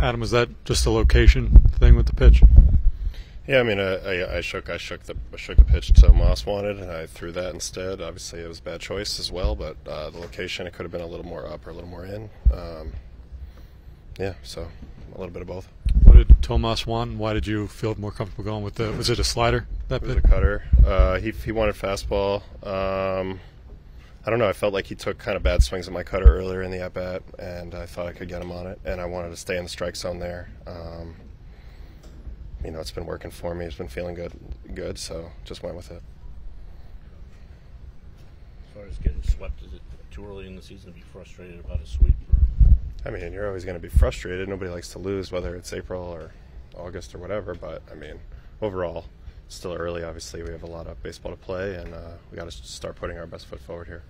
Adam, was that just a location thing with the pitch? Yeah, I mean, I, I, I, shook, I shook the, I shook the pitch Tomas wanted, and I threw that instead. Obviously, it was a bad choice as well, but uh, the location it could have been a little more up or a little more in. Um, yeah, so a little bit of both. What did Tomas want? Why did you feel more comfortable going with the? Was it a slider? That it was a cutter. Uh, he he wanted fastball. Um, I don't know. I felt like he took kind of bad swings at my cutter earlier in the at bat, and I thought I could get him on it, and I wanted to stay in the strike zone there. Um, you know, it's been working for me. It's been feeling good, good. So just went with it. As far as getting swept, is it too early in the season to be frustrated about a sweep? I mean, you're always going to be frustrated. Nobody likes to lose, whether it's April or August or whatever. But I mean, overall, still early. Obviously, we have a lot of baseball to play, and uh, we got to start putting our best foot forward here.